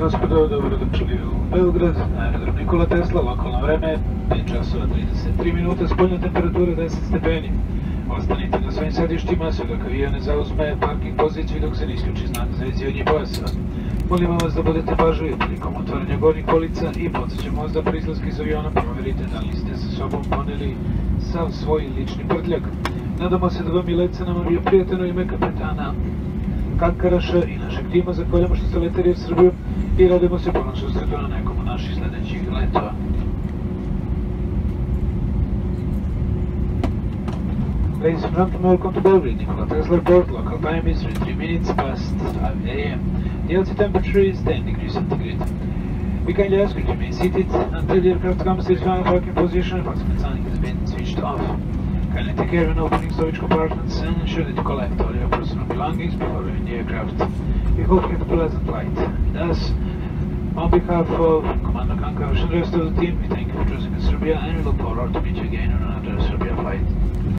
gospodo, dobrodošli u Beograd, aerodrom Nikola Tesla, lokalno vreme, 5 časova 33 minuta, spoljna temperatura 10 stepeni. Ostanite na svojim sedištima sve dok avion ne zauzme parking poziciju dok se ne isključi znak za izjevanje pojasa. Molimo vas da budete pažljivi prilikom otvaranja gornjih kolica i podsjećamo vas da pri izlasku iz aviona provjerite da li ste sa sobom poneli sav svoj lični prtljak. Nadamo se da vam je let sa nama bio prijatelj ime kapetana Kankaraša i našeg tima zahvaljamo što ste leteli u Srbiju i radimo se ponovno susretu na nekom od naših sledećih letova. Ladies and gentlemen, welcome to Belgrade. Nikola Tesla Airport. Local time is 3 minutes past 5 a.m. The outside temperature is 10 degrees centigrade. We kindly ask you to remain seated until the aircraft comes to its final parking position. Approximate sign has been switched off. Kindly take care when opening storage compartments and ensure that you collect all your belongings before leaving the aircraft. We hope you have a pleasant flight. Thus, on behalf of Commander Kankarosh and the rest of the team, we thank you for choosing Serbia and we look forward to meet you again on another Serbia flight.